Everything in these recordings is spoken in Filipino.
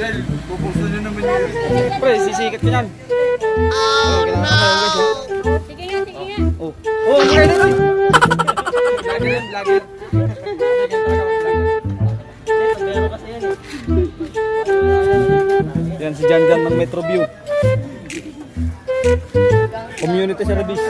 Del, pupusta nyo naman yun. Pre, sisikat oh, ka yan. Oh, no! Sige nga, sige nga. Oh, oh, sige na. Lagi yan, lagi yan. Yan si Jan Jan ng Metro View. Community service.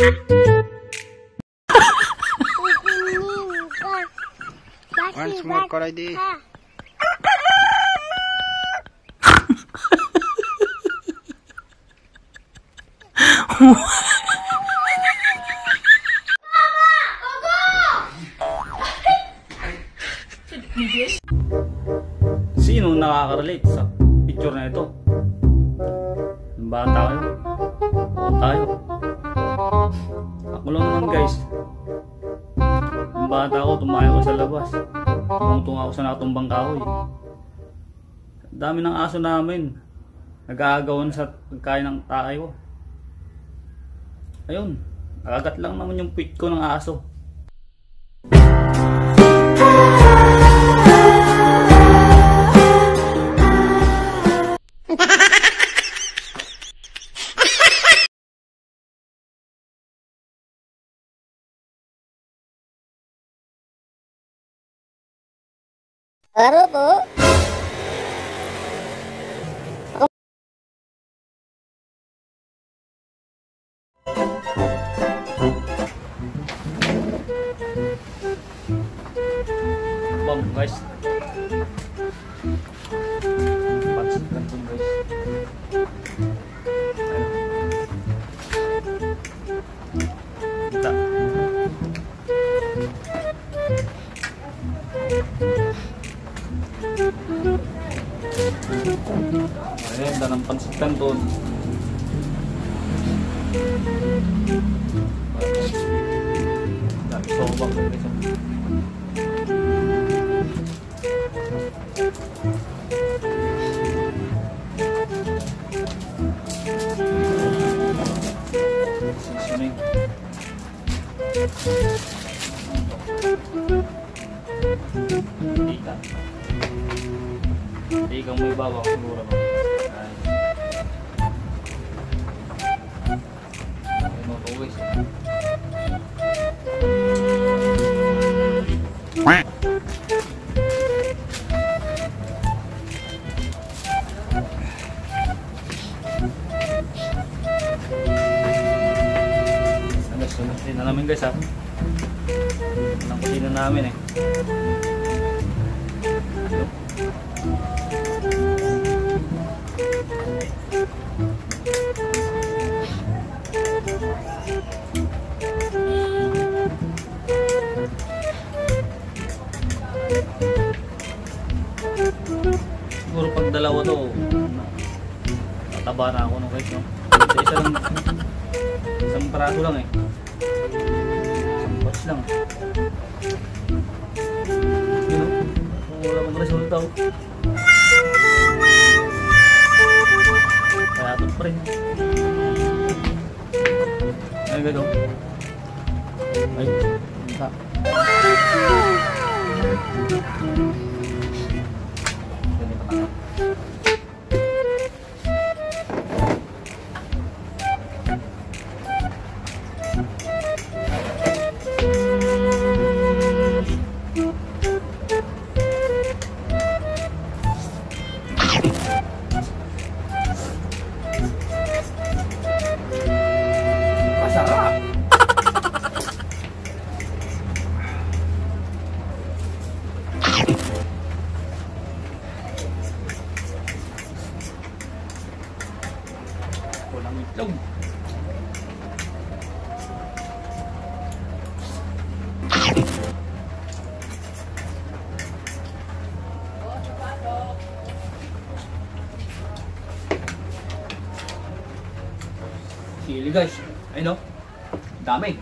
Once more, Koray Sino nakaka-relate sa picture na ito? Bata kayo? O tayo? Ako lang naman guys. Nung bata ako, tumayo ko sa labas. Tungtung ako sa nakatumbang kahoy. Ang Dami ng aso namin. Nag-aagawan sa pagkain ng takay ko. Ayun, nakagat lang naman yung pit ko ng aso. Baru, Bu. Bom, guys. Danang pansit kanton. Dami sobang guys. Seasoning. Tika. Tikang may bawang siguro ba? Always. Ano, sunod din na namin guys ha. Ang kusina namin eh. Siguro pag dalawa to, tataba na ako no guys no. Isa, isa lang, isang paraso lang eh. Isang box lang. Yun o, kung wala kong resulta oh. Kaya ito pa rin. Ay, gano'n. Ay, isa. Ganito Itlog. Sili guys. Ayun no. Dami.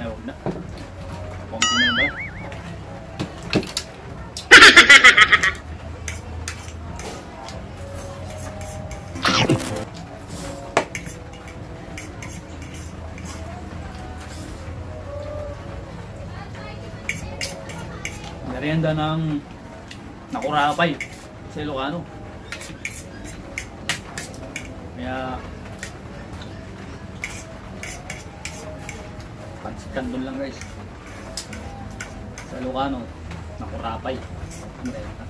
Ay, huwag na. Merienda ng nakurapay sa Ilocano. Kaya pansitan doon lang guys. Sa Ilocano, nakurapay. Merienda.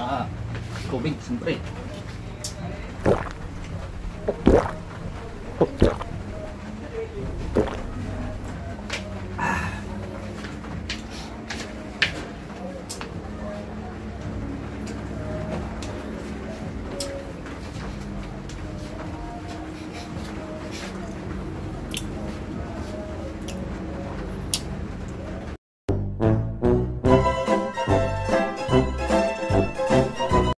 Sa COVID, siyempre.